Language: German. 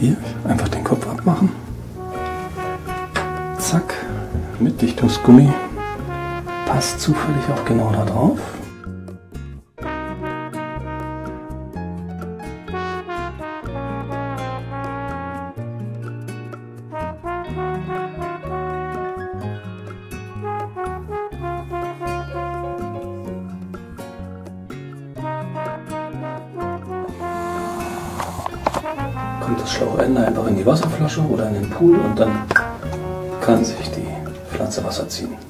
Hier einfach den Kopf abmachen. Zack, mit Dichtungsgummi. Passt zufällig auch genau da drauf. Kommt das Schlauchende einfach in die Wasserflasche oder in den Pool und dann kann sich die Pflanze Wasser ziehen.